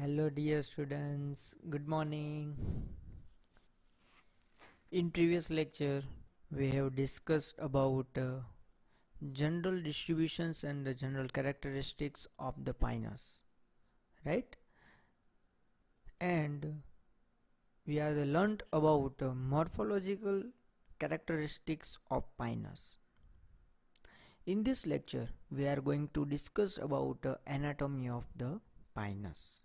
hello dear students good morning in previous lecture we have discussed about uh, general distributions and the general characteristics of the pinus right and we have learned about uh, morphological characteristics of pinus in this lecture we are going to discuss about uh, anatomy of the pinus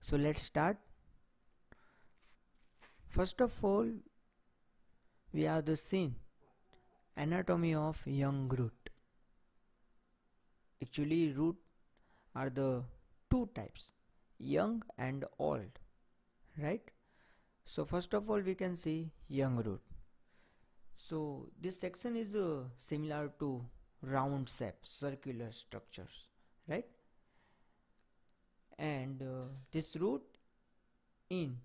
so let's start first of all we have the scene anatomy of young root actually root are the two types young and old right so first of all we can see young root so this section is uh, similar to round shape circular structures right and uh, this root in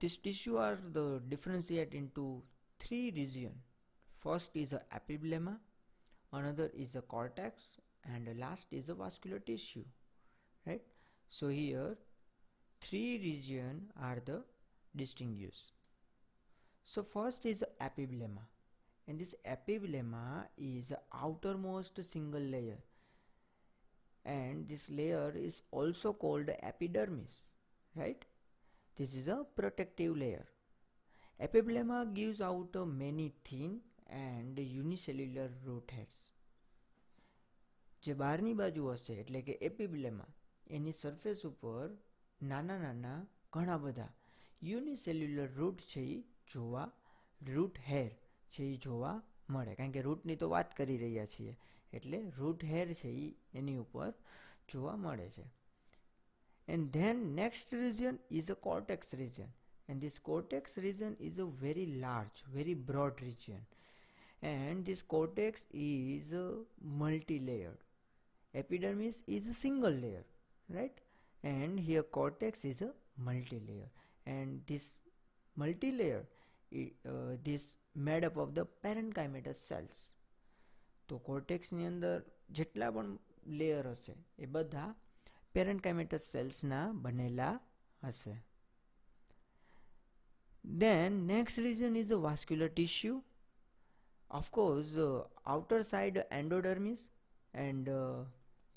this tissue are the differentiate into three region first is a epiblema another is a cortex and last is a vascular tissue right so here three region are the distinguished so first is epiblema and this epiblema is outermost single layer and this layer is also called epidermis right this is a protective layer epiblema gives out many thin and unicellular root heads જે બહારની બાજુ હશે એટલે કે એપિબ્લેમાં એની surface ઉપર નાના નાના ઘણા બધા યુનિસેલ્યુલર રૂટ છે એ જોવા રૂટ હેર છે એ જોવા મળે કારણ કે રૂટની તો વાત કરી રહ્યા છીએ એટલે રૂટ હેર છે એ એની ઉપર જોવા મળે છે and then next region is a cortex region and this cortex region is a very large very broad region and this cortex is a multi-layered epidermis is a single layer right and here cortex is a multi-layer and this multi-layer uh, made up of the parenchymatous cells તો કોર્ટેક્સની અંદર જેટલા પણ layer હશે એ બધા પેરેન્ટકાઇમેટસ સેલ્સના બનેલા હશે then next region is the vascular tissue of course uh, outer side endodermis and uh,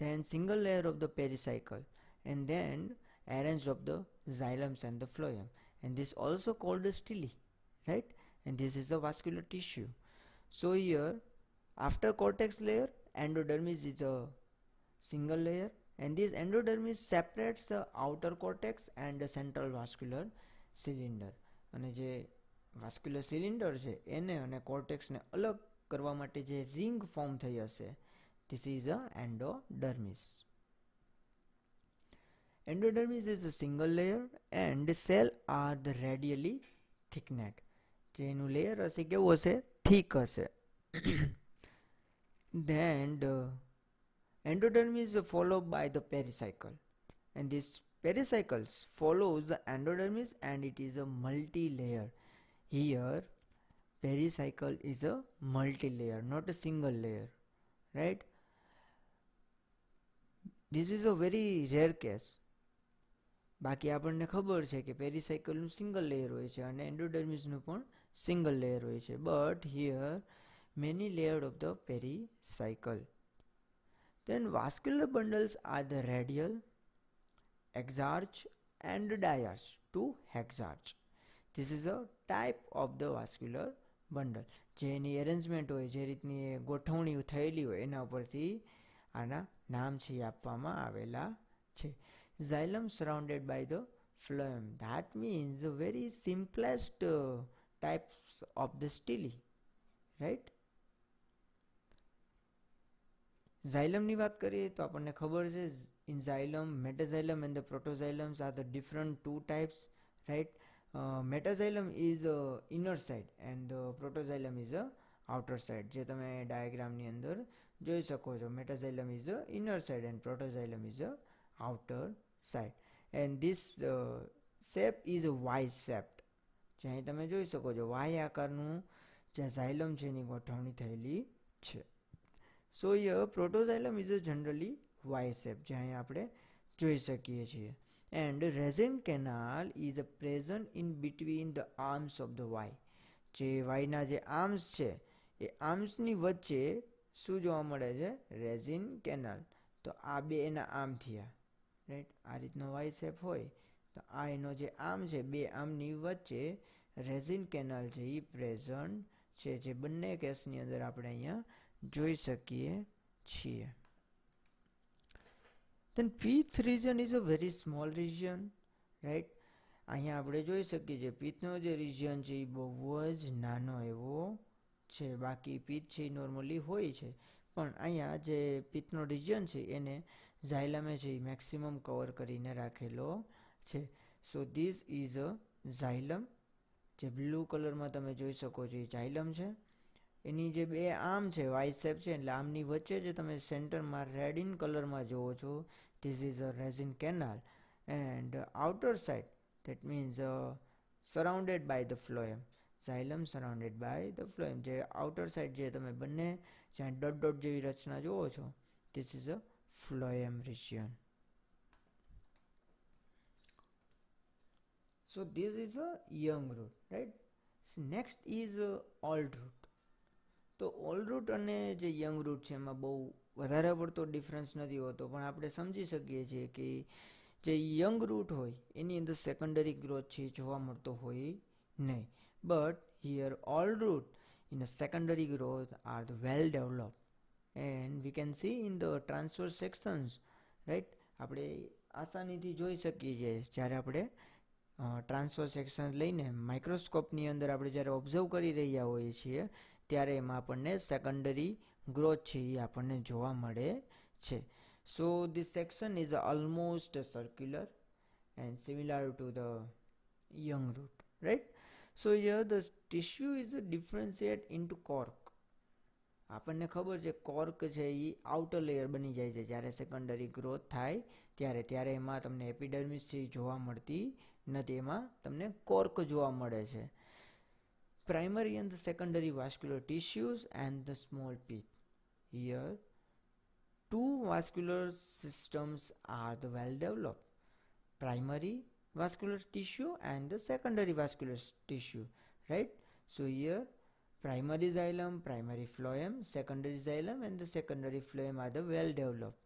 then single layer of the pericycle and then arranged of the xylem and the phloem and this also called the stele right and this is the vascular tissue so here After cortex layer, endodermis is a single layer and this endodermis separates the outer cortex and the central vascular cylinder અને જે vascular cylinder છે એને અને કોર્ટેક્સને અલગ કરવા માટે જે ring form થઈ હશે this is a endodermis endodermis is a single layer and cell are the radially thickened જેનું લેયર હશે કેવું હશે થીક હશે Then the endoderm is followed by the pericycle and this pericycles follows the endodermis and it is a multi-layer. Here pericycle is a multi-layer not a single layer right. This is a very rare case બાકી આપણને ખબર છે કે પેરીસાયકલનું single layer હોય છે અને એન્ડોડર્મિસનું પણ single layer હોય છે but here many layered of the pericycle. Then vascular bundles are the radial, exarch and diarch to hexarch. This is a type of the vascular bundle જે એની એરેન્જમેન્ટ હોય જે રીતની એ ગોઠવણી થયેલી હોય એના ઉપરથી આના નામ છે આપવામાં આવેલા છે xylem surrounded by the phloem that means a very simplest types of the stele right ઝાયલમની વાત કરીએ તો આપણને ખબર છે in xylem metaxylem and the protoxylems are the different two types right metaxylem is a inner side and the protoxylem is a outer side જે તમે ડાયાગ્રામની અંદર જોઈ શકો છો metaxylem is a inner side and protoxylem is a outer side and this shape is a Y shaped જે તમે જોઈ શકો છો વાય આકારનું જ્યાં ઝાયલમ છે એની ગોઠવણી થયેલી છે so year protoxylem is generally Y જ્યાં આપણે જોઈ શકીએ છીએ and resin canal is a present in between the arms of the Y જે વાયના જે આર્મ્સ છે એ આર્મ્સની વચ્ચે શું જોવા મળે છે રેઝિન કેનાલ તો આ બે એના આર્મ થયા રાઈટ આ રીતનો વાય હોય તો આ એનો જે આર્મ છે બે આર્મની વચ્ચે રેઝિન કેનાલ છે એ પ્રેઝન્ટ છે જે બંને કેસની અંદર આપણે અહીંયા જોઈ શકીએ છીએ then pith region is a very small region right અહીંયા આપણે જોઈ શકીએ છીએ પિત્તનો જે રિજિયન છે એ બહુ જ નાનો એવો છે બાકી પિત્ત છે એ નોર્મલી હોય છે પણ અહીંયા જે પિત્તનો રિજિયન છે એને ઝાયલમે છે એ મેક્સિમમ કવર કરીને રાખેલો છે સો ધીસ ઇઝ અ ઝાયલમ જે બ્લુ કલરમાં તમે જોઈ શકો છો એ ઝાયલમ છે એની જે બે આર્મ છે વાઇસેપ છે એટલે આર્મની વચ્ચે જે તમે સેન્ટરમાં રેડ ઇન કલરમાં જુઓ છો this is a resin canal and outer side that means surrounded by the phloem xylem surrounded by the phloem જે આઉટર સાઇડ જે તમે બંને જ્યાં ડોટ ડોટ જેવી રચના જુઓ છો this is a phloem region so this is a young root right next is old root તો ઓલ રૂટ અને જે યંગ રૂટ છે એમાં બહુ વધારે પડતો ડિફરન્સ નથી હોતો પણ આપણે સમજી શકીએ છીએ કે જે યંગ રૂટ હોય એની અંદર સેકન્ડરી ગ્રોથ છે જોવા મળતો હોય નહીં but here old root in secondary growth are the well developed and we can see in the transfer sections right આપણે આસાનીથી જોઈ શકીએ છીએ જ્યારે આપણે ટ્રાન્સફર સેક્શન લઈને માઇક્રોસ્કોપની અંદર આપણે જ્યારે ઓબ્ઝર્વ કરી રહ્યા હોઈએ છીએ ત્યારે એમાં આપણને સેકન્ડરી ગ્રોથ છે એ આપણને જોવા મળે છે so the section is almost circular and similar to the young root right so year the tissue is differentiate into cork આપણને ખબર છે કોર્ક છે એ આઉટર લેયર બની જાય છે જ્યારે સેકન્ડરી ગ્રોથ થાય ત્યારે ત્યારે એમાં તમને એપિડર્મિસ છે જોવા મળતી નથી એમાં તમને કોર્ક જોવા મળે છે primary and the secondary vascular tissues and the small pit. Here, two vascular systems are the well developed primary vascular tissue and the secondary vascular tissue, right? So, here primary xylem, primary phloem, secondary xylem and the secondary phloem are the well developed.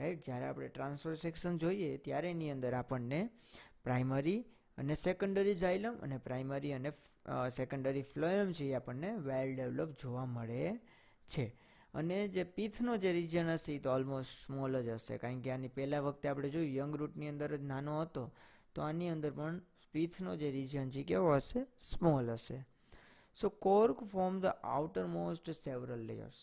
Right જ્યારે આપણે transfer section જોઈએ ત્યારે એની અંદર આપણને primary અને secondary ઝાયલમ અને primary અને secondary ફ્લોયમ છે એ આપણને વેલ ડેવલપ જોવા મળે છે અને જે પીથનો જે રિજન હશે એ તો ઓલમોસ્ટ સ્મોલ જ હશે કારણ કે આની પહેલાં વખતે આપણે જોયું યંગ રૂટની અંદર જ નાનો હતો તો આની અંદર પણ પીથનો જે રિજન છે કેવો હશે સ્મોલ હશે so cork form the outer most several layers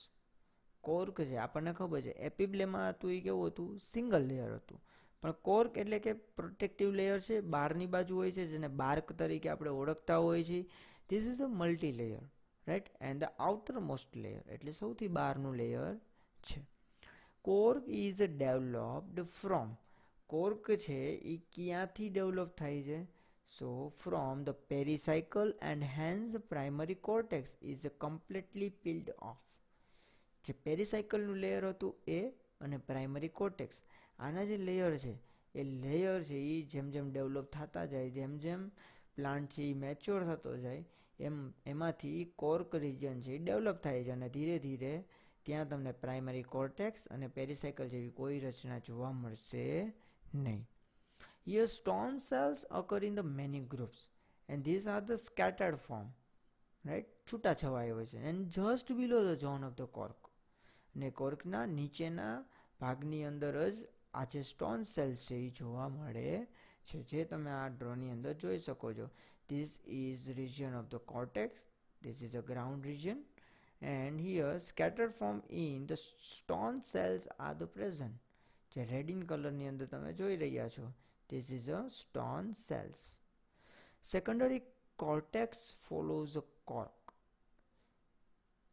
cork છે આપણને ખબર છે એપિબ્લેમાં હતું એ કેવું હતું સિંગલ લેયર હતું પણ કોર્ક એટલે કે પ્રોટેક્ટિવ લેયર છે બહારની બાજુ હોય છે જેને બાર્ક તરીકે આપણે ઓળખતા હોઈએ છીએ this is a multi layer right and the outer most layer એટલે સૌથી બહારનું લેયર છે cork is developed from cork છે એ ક્યાંથી ડેવલપ થાય છે so from the pericycle and hence primary cortex is completely peeled off જે પેરીસાયકલનું લેયર હતું એ અને પ્રાઇમરી કોર્ટેક્સ આના જે લેયર છે એ લેયર છે એ જેમ જેમ ડેવલપ થતા જાય જેમ જેમ પ્લાન્ટ છે એ મેચ્યોર થતો જાય એમ એમાંથી કોર્ક રિજન છે એ ડેવલપ થાય છે અને ધીરે ધીરે ત્યાં તમને પ્રાઇમરી કોર્ટેક્સ અને પેરિસાયકલ જેવી કોઈ રચના જોવા મળશે નહીં here stone cells occur in the many groups and this are the scattered form right છૂટા છવાઈ હોય છે and just below the zone of the cork અને કોર્કના નીચેના ભાગની અંદર જ આ જે સ્ટોન સેલ્સ છે એ જોવા મળે છે જે તમે આ ડ્રોની અંદર જોઈ શકો છો this is region of the cortex this is a ground region and here scatter form in the stone cells are the present જે રેડ ઇન કલરની અંદર તમે જોઈ રહ્યા છો this is a stone cells secondary cortex follows a cork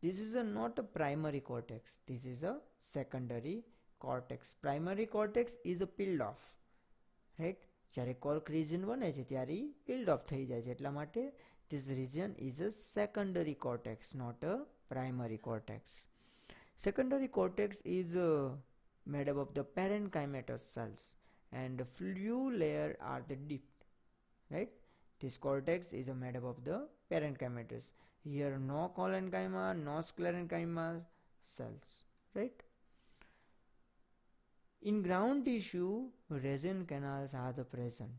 this is a not a primary cortex this is a secondary cortex primary cortex is a peeled off right જ્યારે cork region બને છે ત્યારે build of થઈ જાય છે એટલા માટે this region is a secondary cortex not a primary cortex secondary cortex is made up of the parenchymatous cells and few layer are the deep right this cortex is a made up of the parenchymatous here no collenchyma no sclerenchyma cells right In ground tissue, resin canals are the present,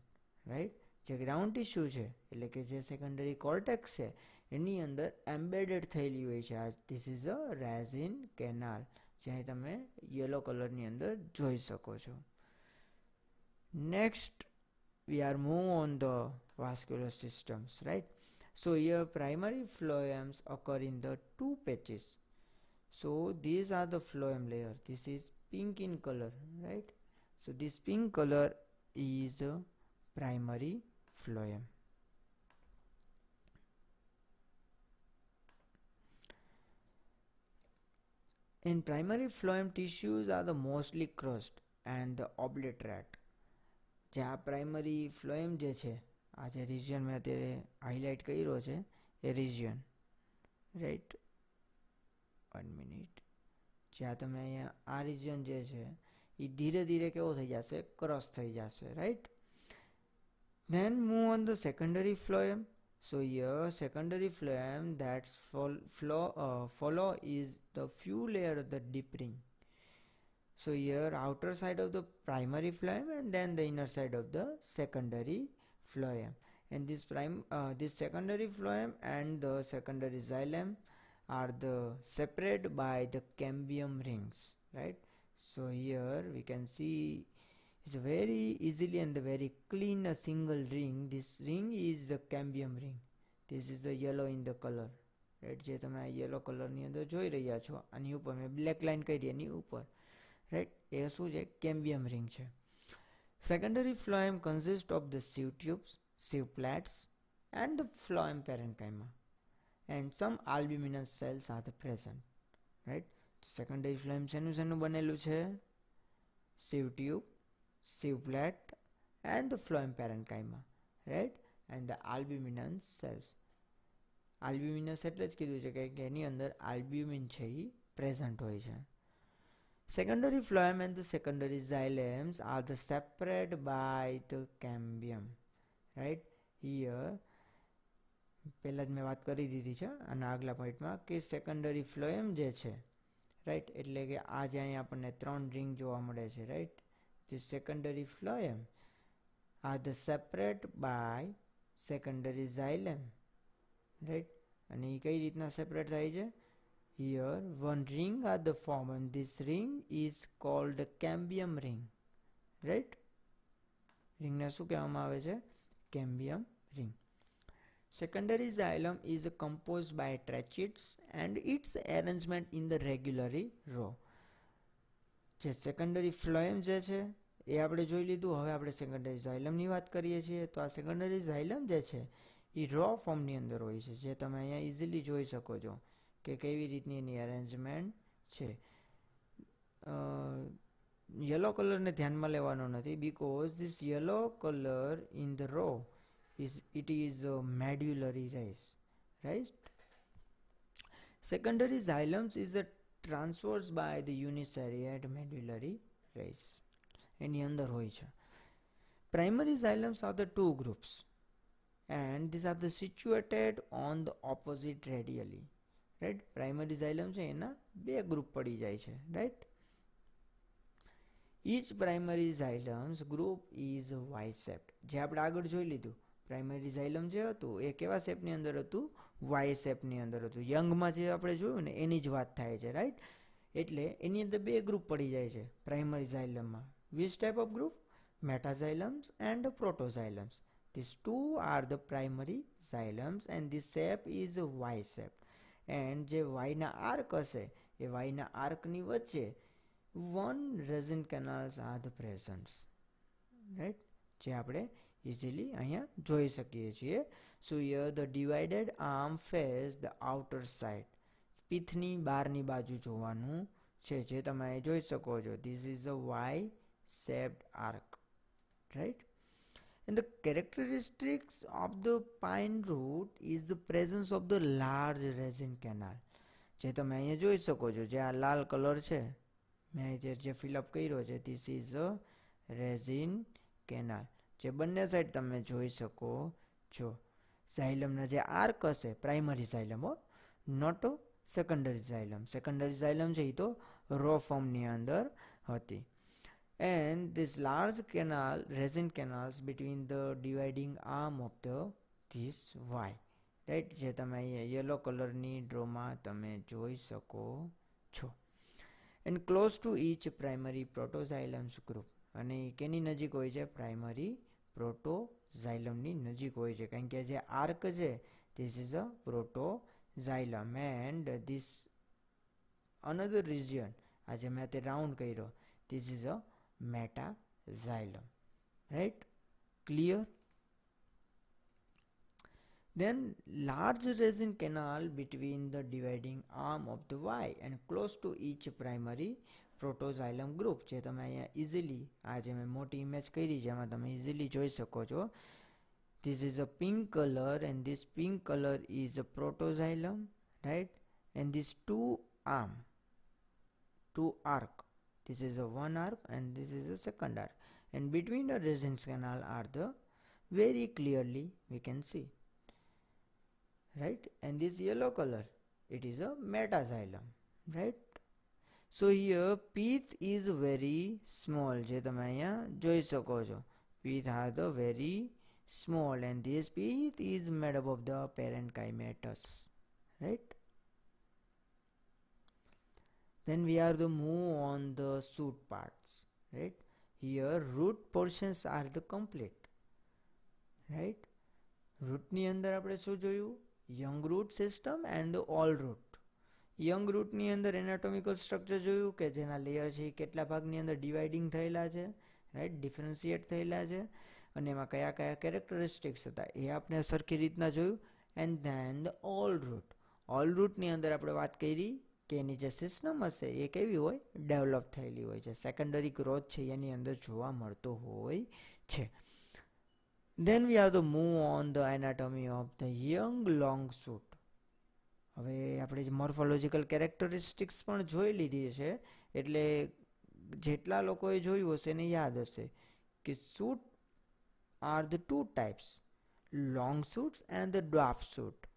right જે ground tissue છે એટલે કે જે secondary cortex છે એની અંદર embedded થયેલી હોય છે આ this is a resin canal જે તમે યલો કલરની અંદર જોઈ શકો છો next we are move on the vascular systems right so here primary phloems occur in the two patches so these are the phloem layer this is pink in color right so this pink color is a primary phloem in primary phloem tissues are the mostly crust and the oblate primary phloem primary phloem જે છે આ જે region મેં અત્યારે highlight કર્યો છે એ region right one minute જ્યાં તમે અહીંયા આ રિજન જે છે એ ધીરે ધીરે કેવો થઈ જશે ક્રોસ થઈ જશે right then move on the secondary phloem so here secondary phloem that fol flow, uh, follow is the few layer of the deep ring so here outer side of the primary phloem and then the inner side of the secondary phloem and this prime uh, this secondary phloem and the secondary xylem are the separated by the cambium rings right so here we can see it's very easily and very clean a single ring this ring is the cambium ring this is the yellow in the color right je tame yellow color ni andar joi rahya chho ani upar me black line kai di ani upar right e shu cambium ring che secondary phloem consists of the sieve tubes sieve plates and the phloem parenchyma and some albuminous cells are the present right the secondary phloem senu senu banelu chhe sieve tube sieve plate and the phloem parenchyma right and the albuminous cells albuminous cells kidu chhe ke eni andar albumin chhe hi present hoy chhe secondary phloem and the secondary xylems are the separated by the cambium right here પહેલાં જ મેં વાત કરી દીધી છે અને આગલા પોઈન્ટમાં કે સેકન્ડરી ફ્લોએમ જે છે રાઈટ એટલે કે આ જે અહીં આપણને ત્રણ રિંગ જોવા મળે છે રાઈટ જે સેકન્ડરી ફ્લોએમ આ the separate by secondary xylem right અને એ કઈ રીતના સેપરેટ થાય છે here one ring are the form and this ring is called cambium ring right રિંગને શું કહેવામાં આવે છે cambium ring Secondary xylem is composed by tracheids and its arrangement in the regulary row. જે સેકન્ડરી ફ્લોએમ જે છે એ આપણે જોઈ લીધું હવે આપણે સેકન્ડરી ઝાયલમની વાત કરીએ છીએ તો આ સેકન્ડરી ઝાયલમ જે છે એ રો ફોર્મની અંદર હોય છે જે તમે અહીંયા ઇઝીલી જોઈ શકો છો કે કેવી રીતની એની અરેન્જમેન્ટ છે યલો કલરને ધ્યાનમાં લેવાનો નથી because this yellow colour in the row is it is uh, medullary rays right secondary xylem is a transverse by the unisariate medullary rays એની અંદર હોય છે primary xylems are the two groups and these are the situated on the opposite radially right primary xylem છે એના બે group પડી જાય છે right each primary xylems group is y shaped જે આપણે આગળ જોઈ લીધું પ્રાઇમરી ઝાઇલમ જે હતું એ કેવા શેપની અંદર હતું વાય શેપની અંદર હતું યંગમાં જે આપણે જોયું ને એની જ વાત થાય છે રાઈટ એટલે એની અંદર બે ગ્રુપ પડી જાય છે પ્રાઇમરી ઝાઇલમમાં which type of group metaxylems and protoxylems this two are the primary xylems and the shape is Y shape and જે વાયના આર્ક હશે એ વાયના આર્કની વચ્ચે one resin canals are the presents right જે આપણે ઇઝીલી અહીંયા જોઈ શકીએ છીએ so year the divided arm face the outer side પીથની બહારની બાજુ જોવાનું છે જે તમે જોઈ શકો છો this is a Y shaped arc right And the characteristics of the pine root is the presence of the large resin canal જે તમે અહીંયા જોઈ શકો છો જે આ લાલ કલર છે મેં જે ફિલઅપ કર્યો છે this is a resin canal જે બંને સાઈડ તમે જોઈ શકો છો સાયલમના જે આર્ક હશે પ્રાઇમરી ઝાયલમ હો not secondary xylem secondary xylem છે એ તો રો ફોર્મની અંદર હતી and this large canal resin canals between the dividing arm of the this Y right જે તમે અહીંયા યલો કલરની ડ્રોમાં તમે જોઈ શકો છો and close to each primary protoxylems group અને કેની નજીક હોય છે પ્રાઇમરી પ્રોટોઝાઇલમની નજીક હોય છે કારણ કે જે આર્ક છે this is a protoxylem and this another region આજે મેં તે રાઉન્ડ કર્યો this is a metaxylem right clear then large resin canal between the dividing arm of the y and close to each primary protoxylem group જે તમે અહીંયા easily આ જે મેં મોટી ઇમેજ કરી છે એમાં તમે ઇઝીલી જોઈ શકો છો this is a pink colour and this pink colour is a protoxylem right and this two arm two arc this is a one arc and this is a second arc and between the resins canal are the very clearly we can see right and this yellow color it is a metaxylem right So here, pith is very small. જે તમે અહીંયા જોઈ શકો છો pith are the very small and this pith is the up of the then we are to move on the shoot parts right here root portions are the complete right root ની અંદર આપણે શું જોયું young root system and all root young રૂટની અંદર anatomical structure જોયું કે જેના લેયર છે એ કેટલા ભાગની અંદર ડિવાઇડિંગ થયેલા છે રાઈટ ડિફરન્શિએટ થયેલા છે અને એમાં કયા કયા કેરેક્ટરિસ્ટિક્સ હતા એ આપણે સરખી રીતના જોયું and then the all root all રૂટની અંદર આપણે વાત કરી કે એની જે સિસ્ટમ હશે એ કેવી હોય ડેવલપ થયેલી હોય છે સેકન્ડરી ગ્રોથ છે એની અંદર જોવા મળતો હોય છે then we have the move on the anatomy of the young long suit હવે આપણે જે મોર્ફોલોજિકલ કેરેક્ટરિસ્ટિક્સ પણ જોઈ લીધી છે એટલે જેટલા લોકોએ જોયું હશે એને યાદ હશે કે suit are the two types long suits and the dwarf suit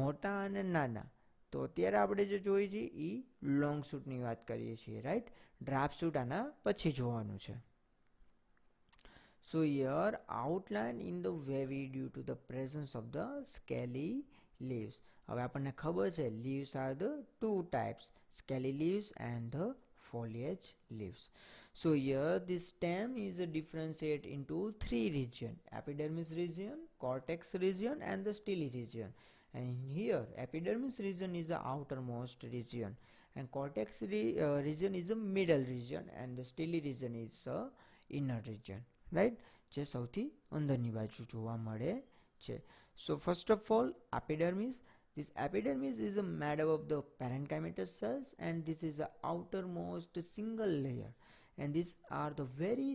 મોટા અને નાના તો અત્યારે આપણે જે જોઈએ છીએ એ લોંગ સૂટની વાત કરીએ છીએ રાઈટ ડ્રાફ સૂટ આના પછી જોવાનું છે so year outline in the wavy due to the presence of the scaly leaves હવે આપણને ખબર છે leaves are the two types scaly leaves and the foliage leaves so here the stem is differentiated into three region epidermis region cortex region and the stele region and here epidermis region is the outermost region and cortex uh, region is the middle region and the stele region is the inner region right જે સૌથી અંદરની બાજુ જોવા મળે છે so first of all epidermis this epidermis is made up of the parenchymatous cells and this is the outermost single layer and these are the very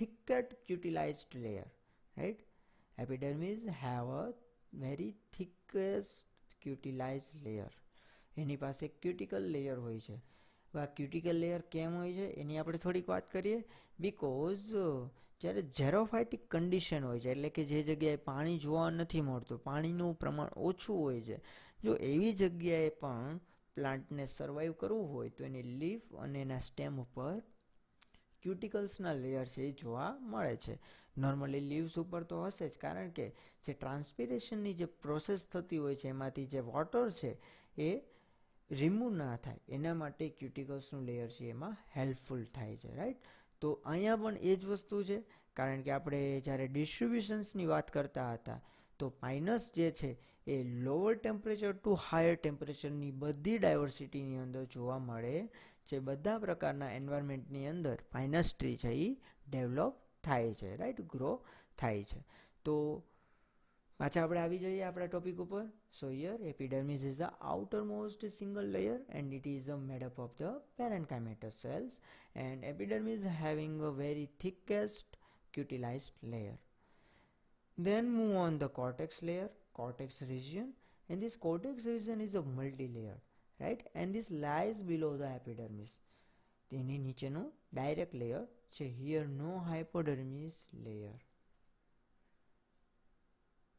thickest cutilaged layer right epidermis have a very thickest ક્યુટિલાઇઝ layer. એની પાસે cuticle layer હોય છે cuticle layer cuticle layer કેમ હોય છે એની આપણે because. જ્યારે ઝેરોફાઇટિક condition હોય છે એટલે કે જે જગ્યાએ પાણી જોવા નથી મળતું પાણીનું પ્રમાણ ઓછું હોય છે જો એવી જગ્યાએ પણ પ્લાન્ટને સર્વાઈવ કરવું હોય તો એની લીફ અને એના સ્ટેમ ઉપર ક્યુટિકલ્સના લેયર છે એ જોવા મળે છે નોર્મલી લીવ્સ ઉપર તો હશે જ કારણ કે જે ટ્રાન્સપિરેશનની જે પ્રોસેસ થતી હોય છે એમાંથી જે વોટર છે એ રિમૂવ ના થાય એના માટે ક્યુટિકલ્સનું લેયર છે એમાં હેલ્પફુલ થાય છે રાઈટ તો અહીંયા પણ એ જ વસ્તુ છે કારણ કે આપણે જ્યારે ડિસ્ટ્રીબ્યુશન્સની વાત કરતા હતા તો માઇનસ જે છે એ લોઅર ટેમ્પરેચર ટુ હાયર ટેમ્પરેચરની બધી ડાયવર્સિટીની અંદર જોવા મળે જે બધા પ્રકારના એન્વાયરમેન્ટની અંદર માઇનસ ટ્રી છે એ ડેવલપ થાય છે રાઈટ ગ્રો થાય છે તો પાછા આપણે આવી જઈએ આપણા ટોપિક ઉપર so year epidermis is a outermost single layer and it is a made up of the parenchymatous cells and epidermis having a very thickest cutilized layer. Then move on the cortex layer, cortex region and this cortex region is a multi-layer right and this lies below the epidermis. તેની નીચેનો direct layer છે here no hypodermis layer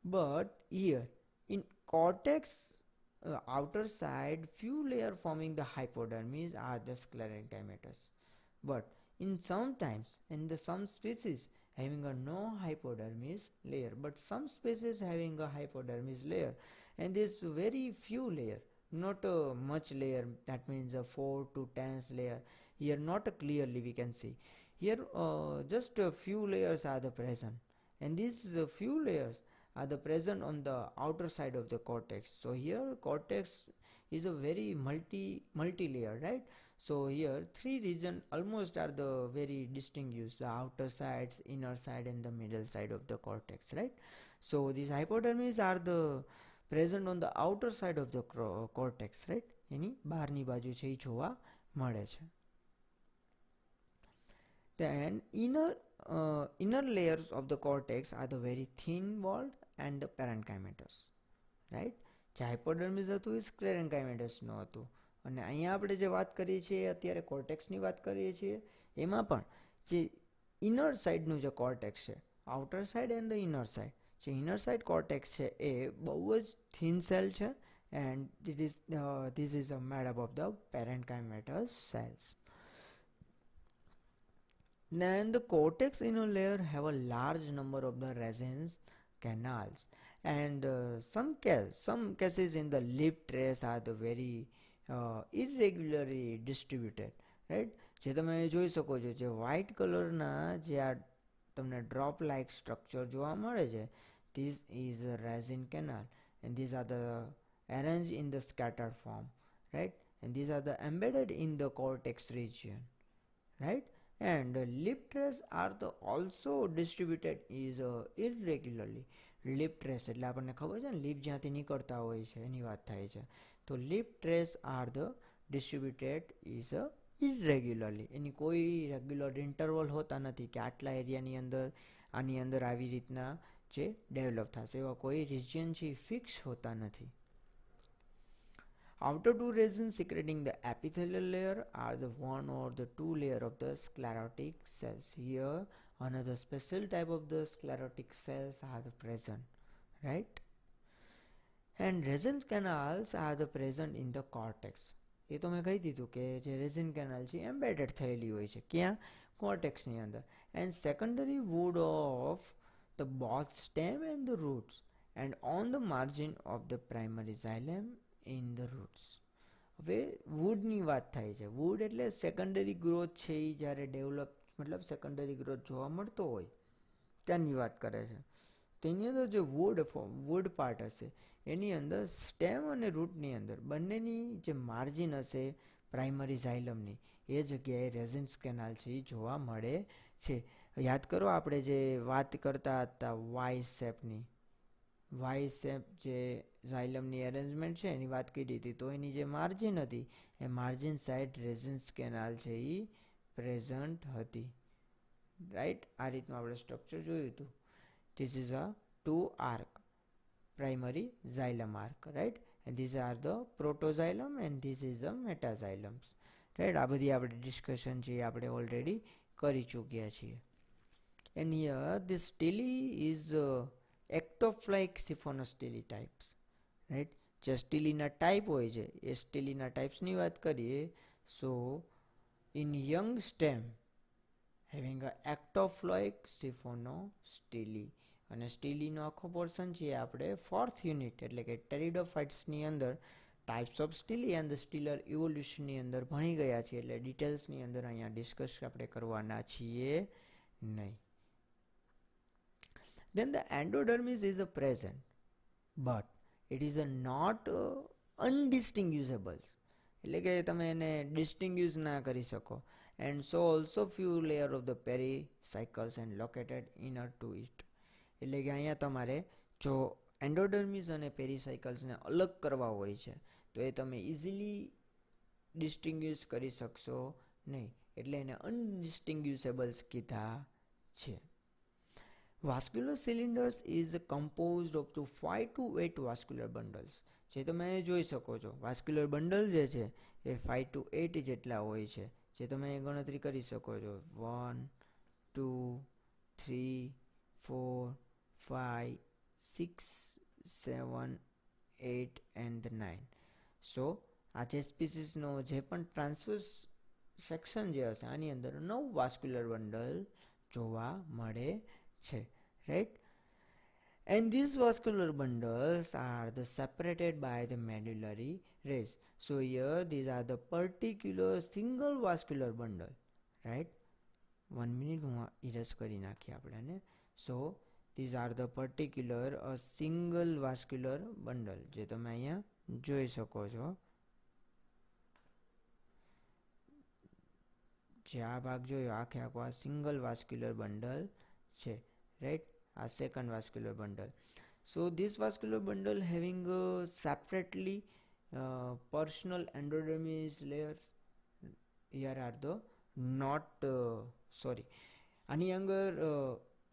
but here in cortex uh, outer side few layer forming the hypodermis are the sclerenchymatous. but in some times, in the some species having a no hypodermis layer but some species having a hypodermis layer and there's very few layer not a uh, much layer that means a 4 to 10 layer here not clearly we can see here uh, just a few layers are the present and these uh, few layers are the present on the outer side of the cortex so here cortex is a very multi multi layer right so here three region almost are the very distinguished the outer sides inner side and the middle side of the cortex right so these hypodermis are the present on the outer side of the cortex right એની બહારની બાજુ છે એ જોવા મળે છે then inner uh, inner layers of the cortex are the very thin walled and the parenchymatous right જે hypodermis હતું એ સ્ક્લેરેન્કાઇમેટસ હતું અને અહીંયા આપણે જે વાત કરીએ છીએ અત્યારે કોર્ટેક્સની વાત કરીએ છીએ એમાં પણ જે ઇનર સાઇડનું જે કોર્ટેક્સ છે outer side and the inner side જે ઇનર સાઇડ કોર્ટેક્સ છે એ બહુ જ થિન સેલ છે and that is this is a made up of the parenchymatous cells ને Then the cortex inner layer have a large number of the resins canals and uh, some case, some cases in the lip trace are the very uh, irregularly distributed right જે તમે જોઈ શકો છો જે white કલરના જે આ તમને ડ્રોપ લાઇક સ્ટ્રક્ચર જોવા મળે છે this is a resin canal and this are the arrange in the scatter form right and this are the embedded in the cortex region right and lip trace are the also distributed is irregularly leaf trace એટલે આપણને ખબર છે ને leap જ્યાંથી નીકળતા હોય છે એની વાત થાય છે તો leaf trace are the distributed is a irregularly એની કોઈ રેગ્યુલર ઇન્ટરવલ હોતા નથી કે આટલા એરિયાની અંદર આની અંદર આવી રીતના જે ડેવલપ થશે એવા કોઈ રિજિયન છે ફિક્સ હોતા નથી outer two regions secreting the epithelial layer are the one or the two layer of the sclerotic cells here another special type of the sclerotic cells are the present right and resin canals are the present in the cortex ये तो मैं कही थी तो के जो resin canal ची embedded थाई ली हुई ची क्या cortex नहीं अंदर and secondary wood of the both stem and the roots and on the margin of the primary xylem in the roots હવે વુડની વાત થાય છે વુડ એટલે સેકન્ડરી ગ્રોથ છે એ જ્યારે ડેવલપ મતલબ સેકન્ડરી ગ્રોથ જોવા મળતો હોય ત્યાંની વાત કરે છે તેની અંદર જે વુડ ફોર્મ વુડ પાર્ટ હશે એની અંદર સ્ટેમ અને રૂટની અંદર બંનેની જે માર્જિન હશે પ્રાઇમરી ઝાયલમની એ જગ્યાએ રેઝિન્સ કેનાલ છે એ જોવા મળે છે યાદ કરો આપણે જે વાત કરતા હતા વાઇસ શેપની વાય જે ઝાયલમની અરેન્જમેન્ટ છે એની વાત કરી હતી તો એની જે માર્જિન હતી એ માર્જિન સાઇડ રેઝન્સ કેનાલ છે એ પ્રેઝન્ટ હતી રાઈટ આ રીતનું આપણે સ્ટ્રક્ચર જોયું હતું this is a two arc primary xylem arc right and these are the protoxylem and this is the metaxylems right આ બધી આપણે ડિસ્કશન છે આપણે ઓલરેડી કરી ચૂક્યા છીએ and here this stele is ectophloic siphonostele types right જે સ્ટીલીના ટાઈપ હોય છે એ સ્ટીલીના ટાઈપ્સની વાત કરીએ so in young stem having a ectophloic siphonostele અને સ્ટીલીનો આખો પોર્શન છે આપણે ફોર્થ યુનિટ એટલે કે ટેરિડોફાઇટ્સની અંદર types of stele and stelar ઇવોલ્યુશનની અંદર ભણી ગયા છીએ એટલે ડિટેલ્સની અંદર અહીંયા ડિસ્કસ આપણે કરવાના છીએ નહીં then the endodermis is a present but it is a not uh, undistinguishable એટલે કે તમે એને ડિસ્ટિંગ્યુઝ ના કરી શકો and so also few layer of the peri pericycles and located inner to it એટલે કે અહીંયા તમારે જો એન્ડોડર્મિસ અને પેરી પેરીસાયકલ્સને અલગ કરવા હોય છે તો એ તમે ઇઝીલી ડિસ્ટિંગ્યુઝ કરી શકશો નહીં એટલે એને અનડિસ્ટિંગ્યુઝેબલ્સ કીધા છે vascular cylinders is composed of two five to eight vascular bundles જે તમે જોઈ શકો છો વાસ્ક્યુલર બંડલ જે છે એ ફાઇવ ટુ એટ જેટલા હોય છે જે તમે ગણતરી કરી શકો છો one two three four five six seven eight and nine so આ જે સ્પીસીસનો જે પણ ટ્રાન્સવર્સ સેક્શન જે હશે આની અંદર નવ વાસ્ક્યુલર બંડલ જોવા મળે છે right and these vascular bundles are the separated by the medullary rays so here these are the particular single vascular bundle right one minute હું ઇરેઝ કરી નાખી આપણને સો these are the particular a single vascular bundle જે તમે અહીંયા જોઈ શકો છો જે આ ભાગ જોયો આખે આખો આ સિંગલ વાસ્ક્યુલર બંડલ છે right as second vascular bundle so this vascular bundle having uh, separately uh, personal endodermis layers here are the not uh, sorry આની અંદર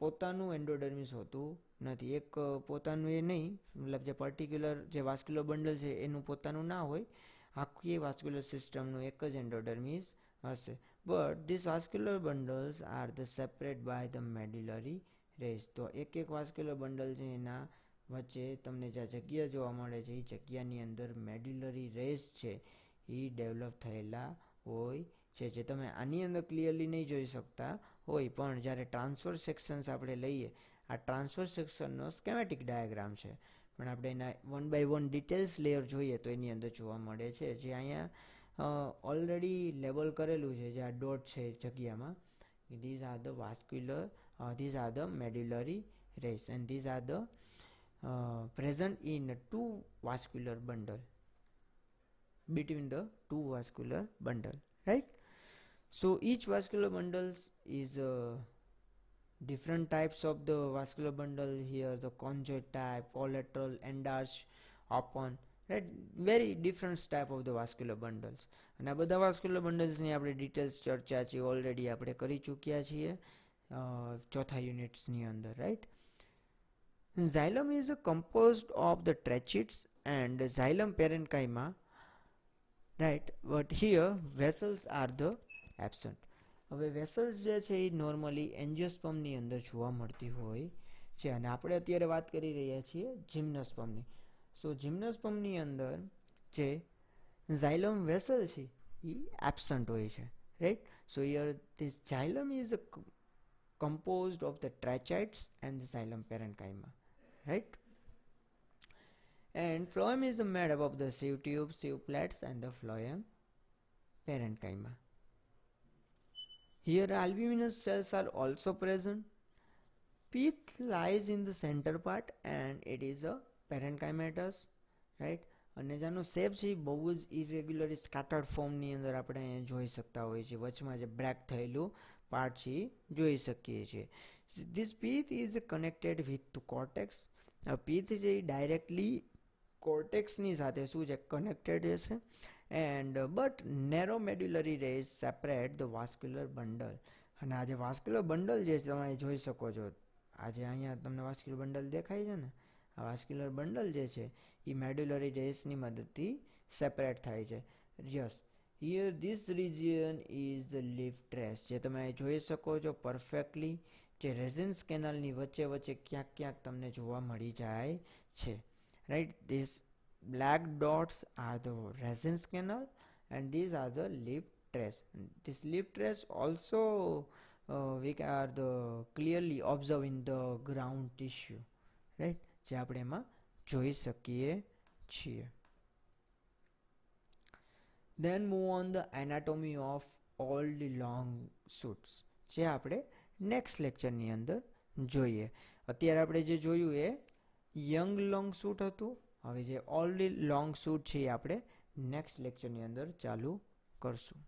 પોતાનું એન્ડોડર્મિસ હોતું નથી એક પોતાનું એ નહીં મતલબ જે પર્ટિક્યુલર જે વાસ્ક્યુલર બંડલ છે એનું પોતાનું ના હોય આખી વાસ્ક્યુલર સિસ્ટમનું એક જ એન્ડોડર્મિસ હશે but this vascular bundles are the separate by the medullary રહીશ તો એક એક વાસ્ક્યુલર બંડલ છે એના વચ્ચે તમને જ્યાં જગ્યા જોવા મળે છે એ જગ્યાની અંદર મેડ્યુલરી રેસ છે એ ડેવલપ થયેલા હોય છે જે તમે આની અંદર ક્લિયરલી નહીં જોઈ શકતા હોય પણ જ્યારે ટ્રાન્સફર સેક્શન્સ આપણે લઈએ આ ટ્રાન્સફર સેક્શનનો સ્કેમેટિક ડાયાગ્રામ છે પણ આપણે એના one by one details layer જોઈએ તો એની અંદર જોવા મળે છે જે અહીંયા ઓલરેડી લેબલ કરેલું છે જે આ ડોટ છે જગ્યામાં these are the vascular uh, these are the medullary rays and these are the uh, present in two vascular bundle between the two vascular bundle right so each vascular bundles is uh, different types of the vascular bundle here the conjoint type collateral endarch upon right very different type of the vascular bundles અને આ બધા vascular બંડલ્સની આપણે details ચર્ચા છે already આપણે કરી ચૂક્યા છીએ ચોથા યુનિટ્સની અંદર right xylem is a composed of the tracheids and xylem પેરેન્કાઈમાં right but here vessels are the absent હવે વેસલ્સ જે છે એ નોર્મલી એન્જિયોસ્પમની અંદર જોવા મળતી હોય છે અને આપણે અત્યારે વાત કરી રહ્યા છીએ જિમ્નસ્પમની સો જિમ્નસ્પમની અંદર જે xylem vessel છે એ absent હોય છે right so here this xylem is a composed of the tracheites and the xylem parenchyma right and phloem is made up of the sieve tubes, sieve plates and the phloem parenchyma. Here albuminous cells are also present. Pith lies in the center part and it is a parenchymatous, right? અને જેનો shape છે એ બહુ જ irregular સ્કાટર્ડ ફોર્મની અંદર આપણે જોઈ શકતા હોઈએ છીએ વચમાં જે બ્રેક થયેલું પાર્ટ છે એ જોઈ શકીએ છીએ this pith is connected with to cortex pith જે ડાયરેક્ટલી કોર્ટેક્સની સાથે શું છે કનેક્ટેડ છે and but narrow medullary rays separate the vascular bundle અને આજે વાસ્ક્યુલર બંડલ જે છે તમે જોઈ શકો છો આજે અહીંયા તમને વાસ્ક્યુલર બંડલ દેખાય છે ને આ વાસ્ક્યુલર બંડલ જે છે એ મેડ્યુલરી રેસની મદદથી સેપરેટ થાય છે yes here this region is the leaf trace જે તમે જોઈ શકો છો પરફેક્ટલી જે રેઝિન્સ કેનાલની વચ્ચે વચ્ચે ક્યાંક ક્યાંક તમને જોવા મળી જાય છે right this black dots are the resins canal and these are the leaf trace this leaf trace also we are the clearly observe in the ground tissue right જે આપણે એમાં જોઈ શકીએ છીએ then move on the anatomy of all the long shoots જે આપણે next લેક્ચરની અંદર જોઈએ અત્યારે આપણે જે જોયું એ યંગ લોંગ સૂટ હતું હવે જે ઓલ ધી લોંગ સૂટ છે એ આપણે નેક્સ્ટ લેક્ચરની અંદર ચાલુ કરશું